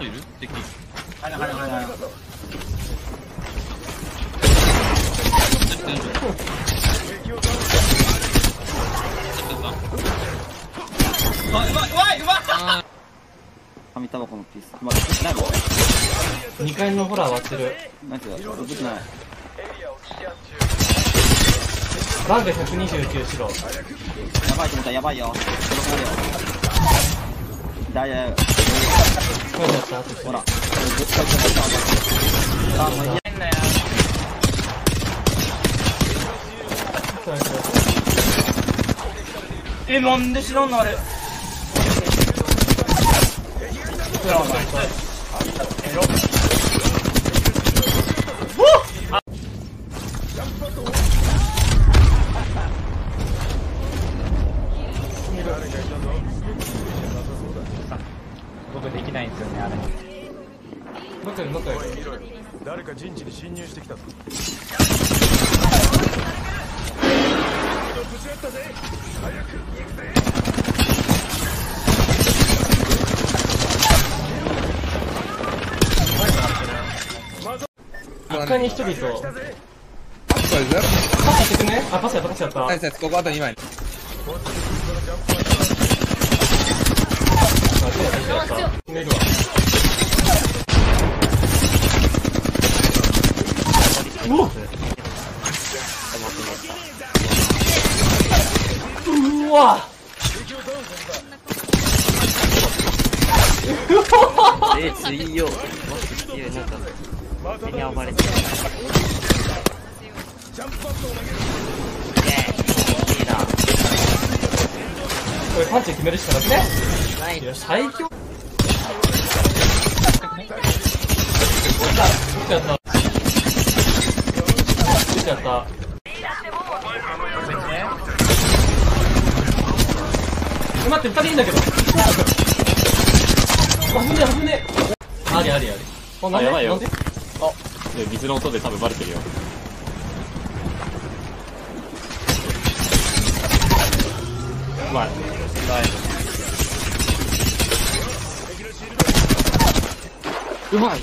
外いる？敵。はい。はい。はい。はい。うまい。うまい。うまい。紙タバコのピース。まあ、ない。の2階のホラー割ってる。ナイスだ。武器ない。バンク129白。やばい。と思ったらやばい。よ。黒くなるよ。だい。だい。声だった後ほら。絶対絶対あ、もういや。変なやえ、なんで知らんのあれ。僕できないんですよね、あれ。どっかいるどっかいる。誰か陣地に侵入してきたぞ1階に1人と。パスこいつパスしてくねあ、パスやったパスやった。ナイスナイス、ここあと2枚。あ、そうだ、そうだった。決めるわ。うわうわえ、水曜。いや、なんか、手に暴れてる。いいな。これパンチ決めるしかなくねいや、最強。やった。やった。え待って、二人いんだけど。あ、危ねえ、危ねえ。ありありあり。あ、やばいよなんで？で？水の音で多分バレてるようまいうまいうまい。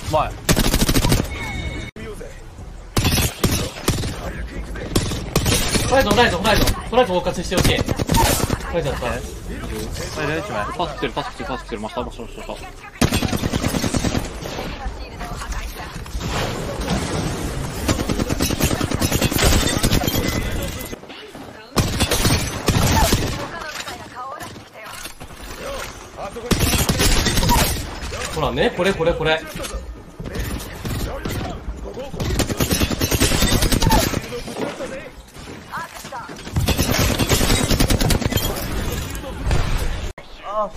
ホライゾン、ホライゾン、ホライゾン。ホライゾン復活してほしい。ホライゾンやった。パス来てる、パス来てる、パス来てる。マスター、マスター、マスター。ね、これこれこれ。あ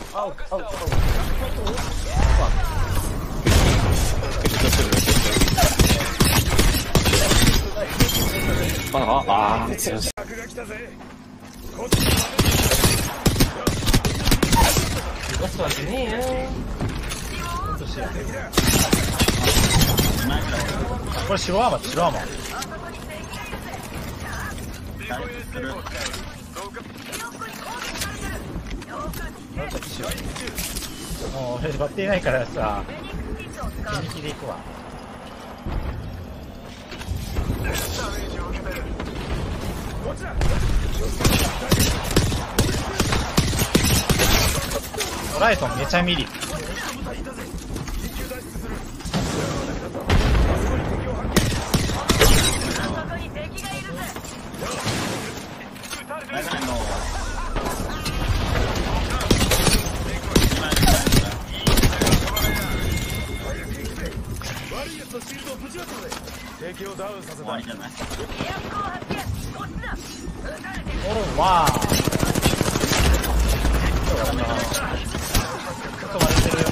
あ強し出すわけね。これ白アーマー、白アーマー。もう俺バッテリーないからさ、自力で行くわ。ホライゾンめちゃミリ。敵をダウンさせたおるわー。ちょっと割れてるよ。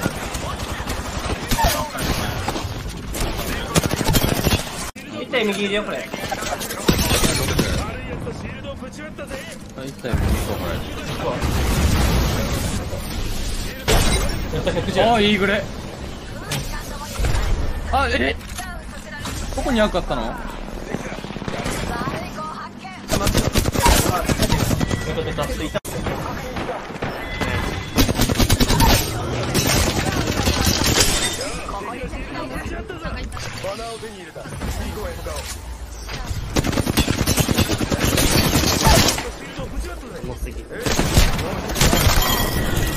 見て、右入れよ、これ。やった100じゃん。あ、いいぐれ。あえ？どこに赤あったの？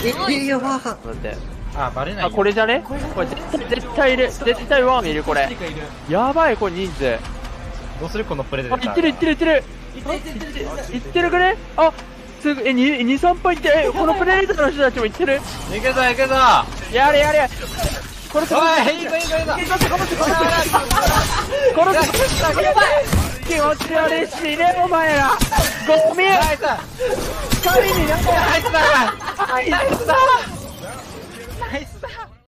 え、いや、わあ、待って。あ、バレない。あ、これじゃね？これじゃね対、絶対いる。絶対ワンいる、これ。やばい、これ人数。どうするこのプレゼンあ、いってるいってるいってる。いっていっていっていっていってるくね？あ、すぐ、え、2、2、3歩いって、え、このプレデターの人たちもいってる。いくぞいくぞやれやれ。これ、こおい、いいぞいいぞいいぞれ、これ、やばい気持ち悪いしね、お前ら。ゴミナイス仮になんか、ナイスだあいつだ